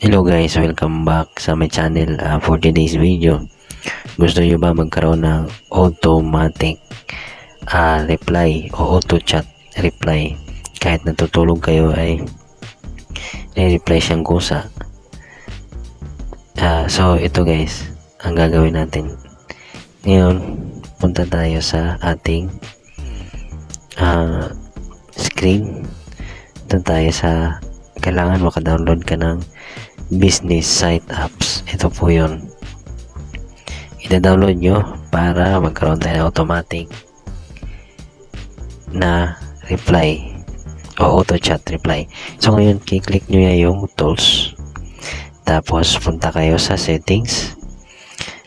Hello guys, welcome back sa my channel uh, for today's video. Gusto nyo ba magkaroon ng automatic uh, reply o auto chat reply kahit natutulog kayo ay i-reply siyang kusa. Uh, so ito guys, ang gagawin natin. Ngayon, punta tayo sa ating uh, screen. Punta tayo sa kailangan maka-download ka ng business site apps. Ito po yun. Ida-download nyo para magkaroon tayo ng automatic na reply o auto chat reply. So ngayon, kiklik nyo yan yung tools. Tapos, punta kayo sa settings.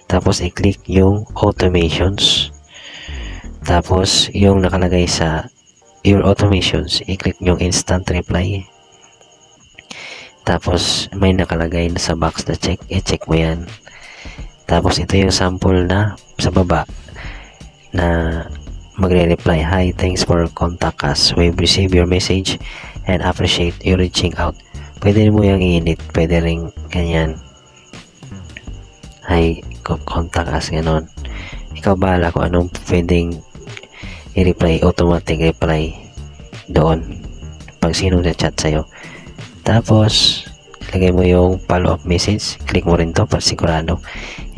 Tapos, i-click yung automations. Tapos, yung nakalagay sa your automations, i-click yung instant reply. Tapos, may nakalagay na sa box na check. I-check mo yan. Tapos, ito yung sample na sa baba na magre-reply, Hi, thanks for contact us. We've received your message and appreciate you reaching out. Pwede mo yung i-edit. Pwede rin ganyan. Hi, contact us. Ganon. Ikaw bahala kung anong pwedeng i-reply, automatic reply doon pag sino na chat sa'yo. Tapos, lagay mo yung follow-up message. Click mo rin to para sigurado.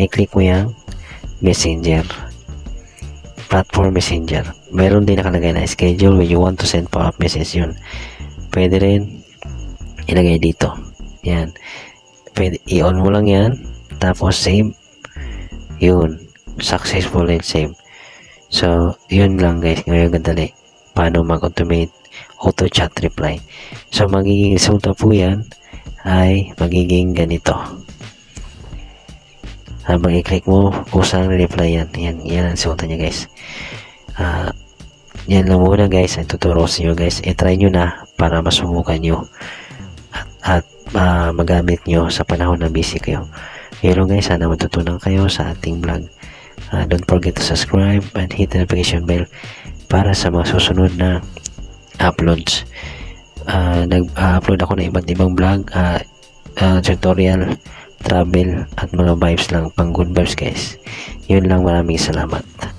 I-click mo yung messenger. Platform messenger. Meron din nakalagay na schedule when you want to send follow-up message yun. Pwede rin ilagay dito. Yan. Pwede, i-on mo lang yan. Tapos save. Yun. Successful and save. So, yun lang guys. Ngayon gadali. Paano mag-automate auto chat reply. So, magiging resulta po yan ay magiging ganito. Habang i-click mo kung saan reply yan. Yan, yan ang resulta niya guys. Uh, yan lang muna guys. Ang tuturo sa inyo guys. I-try nyo na para masubukan nyo at, at uh, magamit nyo sa panahon na busy kayo. Hello guys, sana matutunan kayo sa ating vlog. Uh, don't forget to subscribe and hit the notification bell para sa mga susunod na uploads. Uh, nag-upload ako ng iba't ibang vlog uh, uh, tutorial travel at mga vibes lang pang good vibes guys. Yun lang maraming salamat